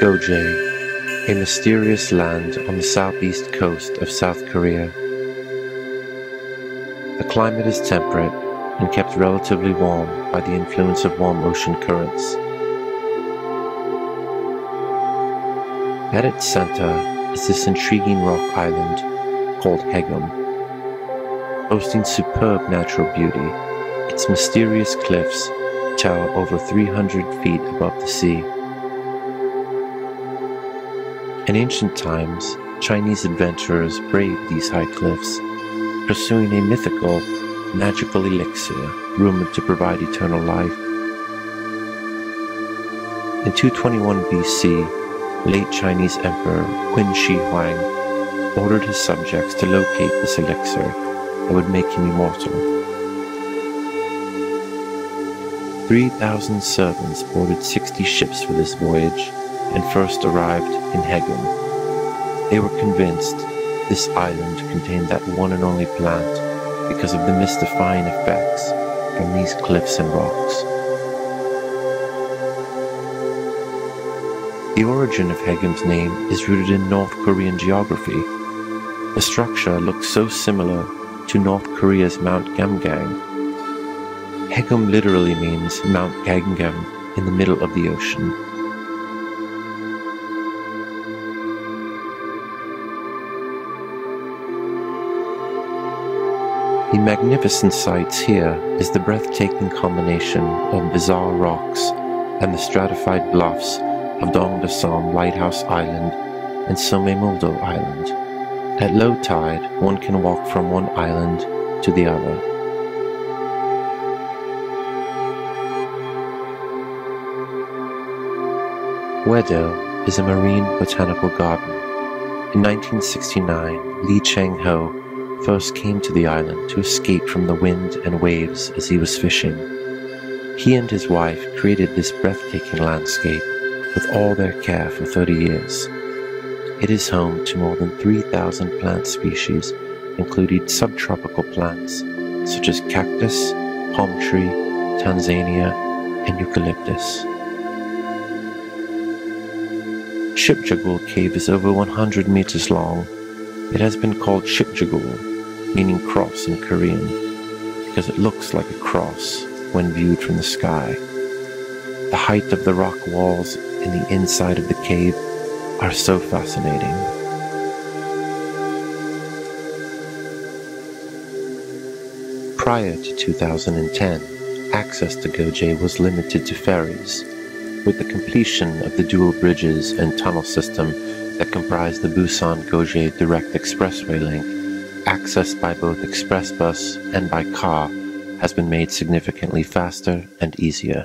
Geoje, a mysterious land on the southeast coast of South Korea. The climate is temperate and kept relatively warm by the influence of warm ocean currents. At its center is this intriguing rock island called Haegum. Boasting superb natural beauty, its mysterious cliffs tower over 300 feet above the sea. In ancient times, Chinese adventurers braved these high cliffs, pursuing a mythical, magical elixir rumored to provide eternal life. In 221 BC, late Chinese Emperor Qin Shi Huang ordered his subjects to locate this elixir that would make him immortal. 3,000 servants boarded 60 ships for this voyage and first arrived in Haegum. They were convinced this island contained that one and only plant because of the mystifying effects from these cliffs and rocks. The origin of Haegum's name is rooted in North Korean geography. The structure looks so similar to North Korea's Mount Geumgang. Haegum literally means Mount Gangnam in the middle of the ocean. The magnificent sights here is the breathtaking combination of bizarre rocks and the stratified bluffs of Dongdasom Lighthouse Island and Somaemuldo Island. At low tide, one can walk from one island to the other. Oedo is a marine botanical garden. In 1969, Lee Chang-ho first came to the island to escape from the wind and waves as he was fishing. He and his wife created this breathtaking landscape with all their care for 30 years. It is home to more than 3,000 plant species, including subtropical plants such as cactus, palm tree, Tanzania, and eucalyptus. Shipjagul Cave is over 100 meters long. It has been called Shipjagul meaning cross in Korean, because it looks like a cross when viewed from the sky. The height of the rock walls and the inside of the cave are so fascinating. Prior to 2010, access to Geoje was limited to ferries. With the completion of the dual bridges and tunnel system that comprise the Busan Geoje Direct Expressway link, access by both express bus and by car has been made significantly faster and easier.